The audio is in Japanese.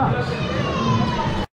ました。